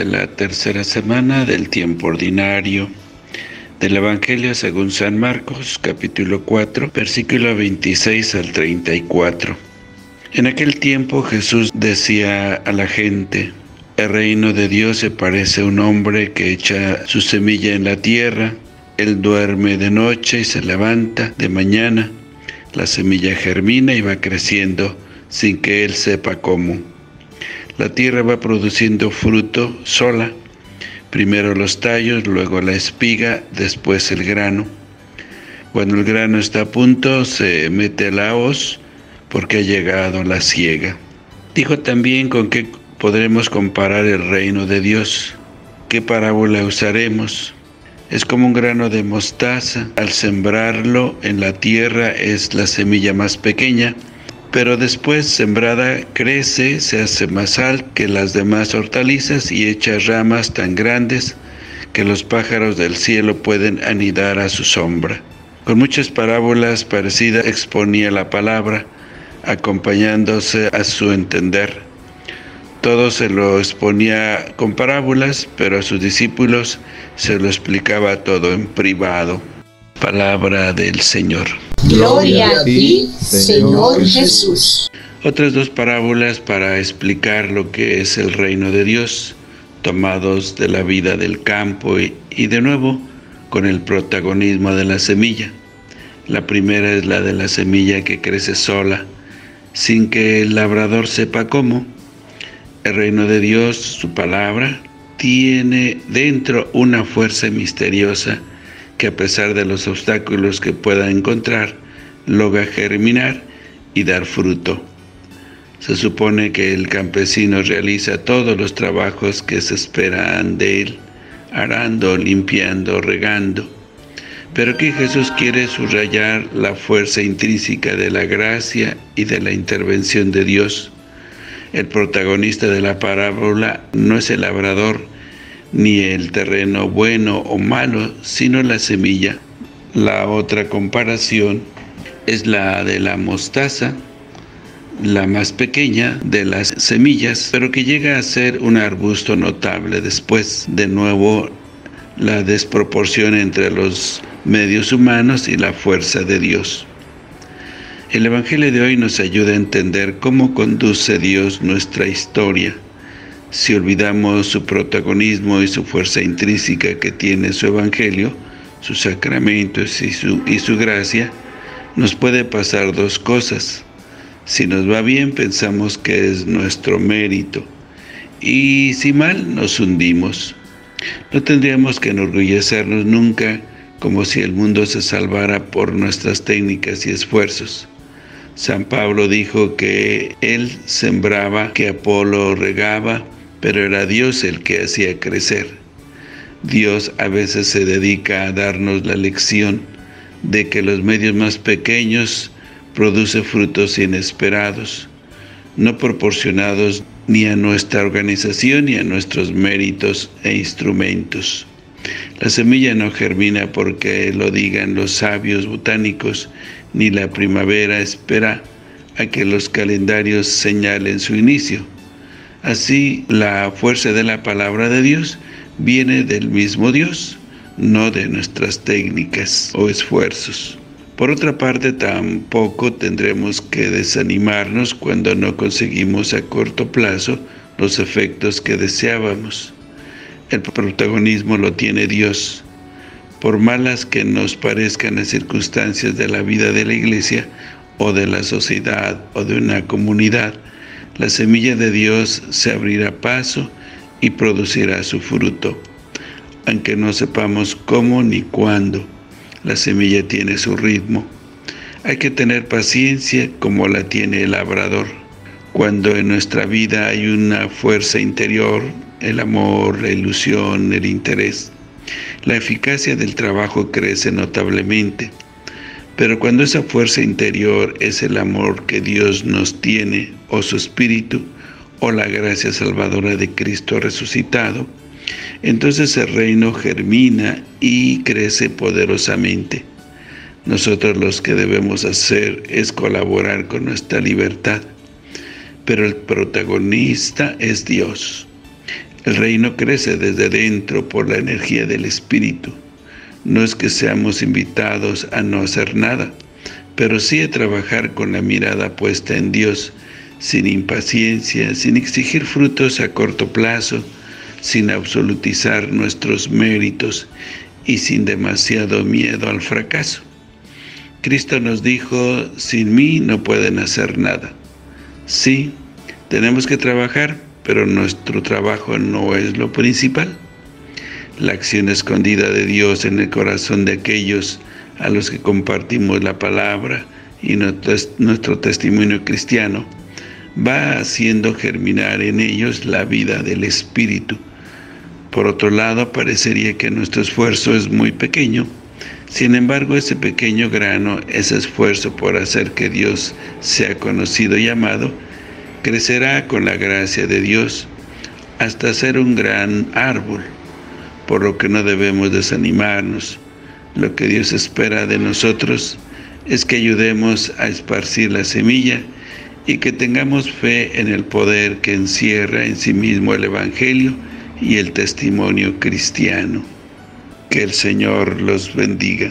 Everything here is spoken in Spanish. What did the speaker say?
de la tercera semana del tiempo ordinario del Evangelio según San Marcos, capítulo 4, versículo 26 al 34. En aquel tiempo Jesús decía a la gente, el reino de Dios se parece a un hombre que echa su semilla en la tierra, él duerme de noche y se levanta de mañana, la semilla germina y va creciendo sin que él sepa cómo. La tierra va produciendo fruto sola, primero los tallos, luego la espiga, después el grano. Cuando el grano está a punto, se mete la hoz porque ha llegado la siega. Dijo también con qué podremos comparar el reino de Dios. ¿Qué parábola usaremos? Es como un grano de mostaza. Al sembrarlo en la tierra es la semilla más pequeña, pero después sembrada crece, se hace más alta que las demás hortalizas y echa ramas tan grandes que los pájaros del cielo pueden anidar a su sombra. Con muchas parábolas parecidas exponía la palabra, acompañándose a su entender. Todo se lo exponía con parábolas, pero a sus discípulos se lo explicaba todo en privado. Palabra del Señor. Gloria a ti, Señor Jesús. Otras dos parábolas para explicar lo que es el reino de Dios, tomados de la vida del campo y, y de nuevo con el protagonismo de la semilla. La primera es la de la semilla que crece sola, sin que el labrador sepa cómo. El reino de Dios, su palabra, tiene dentro una fuerza misteriosa que a pesar de los obstáculos que pueda encontrar, logra germinar y dar fruto. Se supone que el campesino realiza todos los trabajos que se esperan de él, arando, limpiando, regando. Pero aquí Jesús quiere subrayar la fuerza intrínseca de la gracia y de la intervención de Dios. El protagonista de la parábola no es el labrador, ni el terreno bueno o malo, sino la semilla. La otra comparación es la de la mostaza, la más pequeña de las semillas, pero que llega a ser un arbusto notable después. De nuevo, la desproporción entre los medios humanos y la fuerza de Dios. El Evangelio de hoy nos ayuda a entender cómo conduce Dios nuestra historia si olvidamos su protagonismo y su fuerza intrínseca que tiene su Evangelio, sus sacramentos y su, y su gracia, nos puede pasar dos cosas. Si nos va bien, pensamos que es nuestro mérito, y si mal, nos hundimos. No tendríamos que enorgullecernos nunca como si el mundo se salvara por nuestras técnicas y esfuerzos. San Pablo dijo que él sembraba, que Apolo regaba, pero era Dios el que hacía crecer. Dios a veces se dedica a darnos la lección de que los medios más pequeños producen frutos inesperados, no proporcionados ni a nuestra organización ni a nuestros méritos e instrumentos. La semilla no germina porque lo digan los sabios botánicos, ni la primavera espera a que los calendarios señalen su inicio. Así, la fuerza de la palabra de Dios viene del mismo Dios, no de nuestras técnicas o esfuerzos. Por otra parte, tampoco tendremos que desanimarnos cuando no conseguimos a corto plazo los efectos que deseábamos. El protagonismo lo tiene Dios. Por malas que nos parezcan las circunstancias de la vida de la iglesia o de la sociedad o de una comunidad, la semilla de Dios se abrirá paso y producirá su fruto. Aunque no sepamos cómo ni cuándo, la semilla tiene su ritmo. Hay que tener paciencia como la tiene el labrador. Cuando en nuestra vida hay una fuerza interior, el amor, la ilusión, el interés, la eficacia del trabajo crece notablemente. Pero cuando esa fuerza interior es el amor que Dios nos tiene, o su Espíritu, o la gracia salvadora de Cristo resucitado, entonces el reino germina y crece poderosamente. Nosotros los que debemos hacer es colaborar con nuestra libertad, pero el protagonista es Dios. El reino crece desde dentro por la energía del Espíritu. No es que seamos invitados a no hacer nada, pero sí a trabajar con la mirada puesta en Dios, sin impaciencia, sin exigir frutos a corto plazo, sin absolutizar nuestros méritos y sin demasiado miedo al fracaso. Cristo nos dijo, sin mí no pueden hacer nada. Sí, tenemos que trabajar, pero nuestro trabajo no es lo principal. La acción escondida de Dios en el corazón de aquellos a los que compartimos la palabra y nuestro testimonio cristiano va haciendo germinar en ellos la vida del Espíritu. Por otro lado, parecería que nuestro esfuerzo es muy pequeño. Sin embargo, ese pequeño grano, ese esfuerzo por hacer que Dios sea conocido y amado, crecerá con la gracia de Dios hasta ser un gran árbol, por lo que no debemos desanimarnos. Lo que Dios espera de nosotros es que ayudemos a esparcir la semilla y que tengamos fe en el poder que encierra en sí mismo el Evangelio y el testimonio cristiano. Que el Señor los bendiga.